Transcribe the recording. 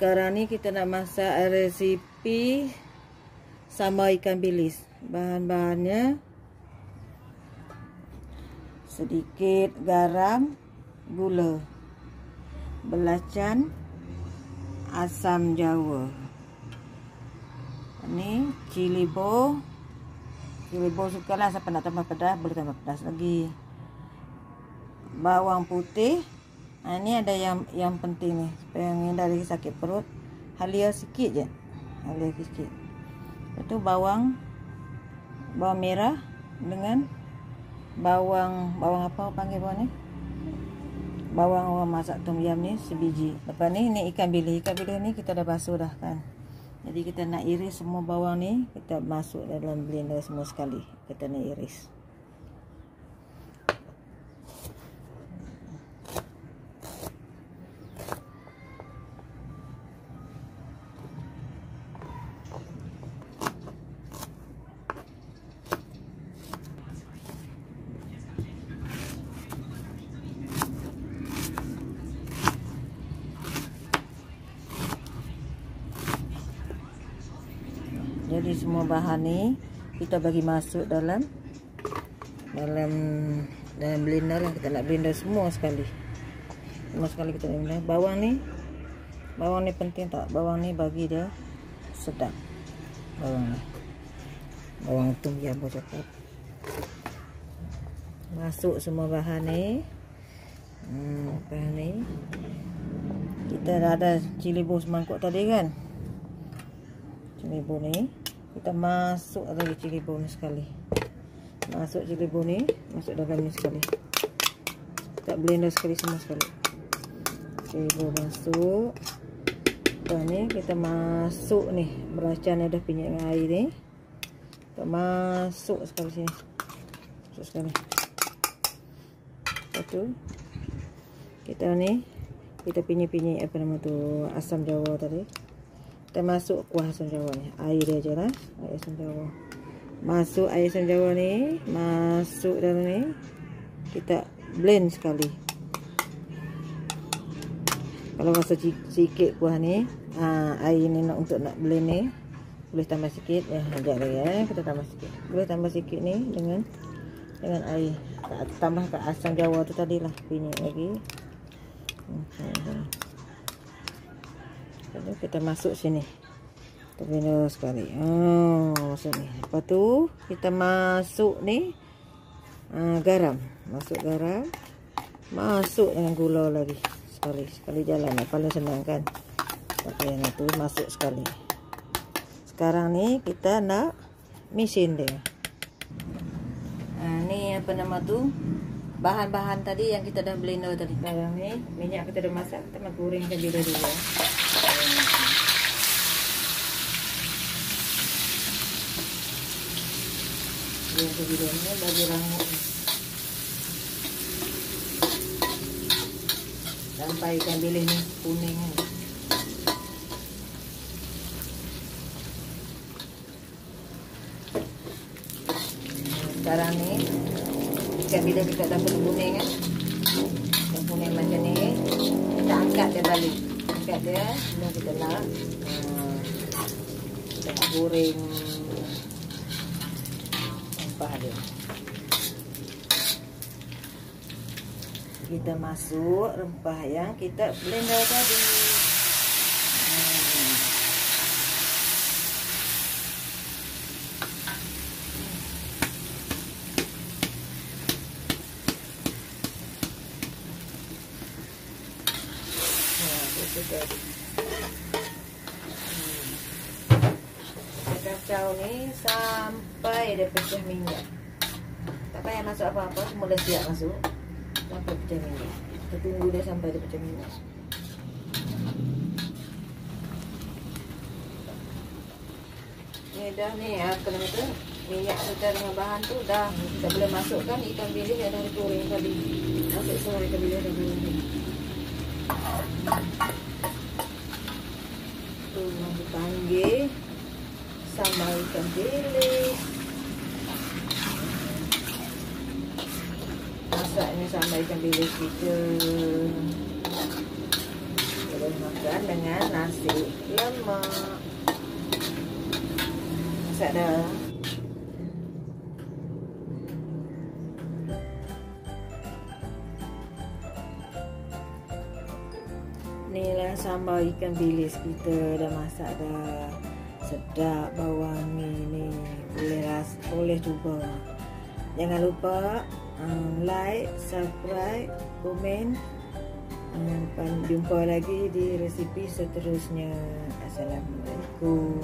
Sekarang ni kita nak masak resipi sama ikan bilis. Bahan-bahannya sedikit garam, gula, belacan, asam jawa. Ini cili bo. Cili bo sukalah siapa nak tambah pedas boleh tambah pedas lagi. Bawang putih. Ha, ini ada yang yang penting ni supaya menghindari sakit perut. Halia sikit je. Halia sikit. Lepas tu bawang bawang merah dengan bawang bawang apa panggil bawang ni? Bawang orang masak tom yam ni sebiji. Lepas ni ni ikan bilis. Ikan bilis ni kita dah basuh dah kan. Jadi kita nak iris semua bawang ni, kita masuk dalam blender semua sekali. Kita nak iris. Jadi semua bahan ni kita bagi masuk dalam dalam dalam blender lah kita nak blender semua sekali. Semua sekali kita blender. Bawang ni bawang ni penting tak? Bawang ni bagi dia sedap. Bawang ni. Bawang tu yang bau coklat. Masuk semua bahan ni. Hmm, bahan ni. Kita dah ada cili bos mangkuk tadi kan? Cili bos ni kita masuk lagi cili bawang sekali. Masuk cili bawang ni masuk dalam ni sekali. Kita blender sekali semua sekali. Cili bawang masuk. Lepas ni kita masuk ni. Beracan ada pinyak dengan air ni. Kita masuk sekali sini. Masuk sekali. Lepas tu kita ni kita pinyak-pinyak apa nama tu asam jawa tadi kita masuk kuah asam jawa ni. Air dia je lah air asam jawa masuk air asam jawa ni masuk dalam ni kita blend sekali. Kalau rasa sikit kuah ni ha, air ni nak untuk nak blend ni boleh tambah sikit. Ya sekejap lagi ya kita tambah sikit. Boleh tambah sikit ni dengan dengan air. Tambah ke asam jawa tu tadi lah pinyak lagi. Okay. Lalu kita masuk sini. Kita bina sekali. Oh, masuk ni. Lepas tu kita masuk ni uh, garam. Masuk garam. Masuk dengan gula lagi. Sekali. Sekali jalan. Paling senang kan. Pakai yang itu masuk sekali. Sekarang ni kita nak mesin dia. Uh, ni apa nama tu? Bahan-bahan tadi yang kita dah blender tadi. Sekarang ni minyak kita dah masak. Kita nak gorengkan dulu dulu. Ya. Niya, bago lang mo. Sampai ikan bilhin ni kuning. Sekarang ni, ikan bilhin kita dapat kuning kan. Yang kuning macam ni, kita angkat dia balik. Angkat dia, kita nak, uh, kita nak goreng rempah dia. Kita masuk rempah yang kita blender tadi. Hmm. Kacau ni sampai dia pecah minyak. Tak payah masuk apa-apa, semua dah siap masuk. Sampai pecah minyak. Kita tunggu dia sampai dia pecah minyak. Ni dah ni apa nama tu? Minyak serta dengan bahan tu dah kita boleh masukkan ikan bilis yang dah digoreng tadi. Masuk semua ikan bilis dah digoreng. Tu nak dipanggil sama ikan bilis. Masak ini sama ikan bilis kita. Boleh makan dengan nasi lemak. Masak dah. Inilah sambal ikan bilis kita. Dah masak dah sedap bau wangi ni boleh ras boleh cuba. Jangan lupa um, like subscribe komen um, jumpa lagi di resipi seterusnya. Assalamualaikum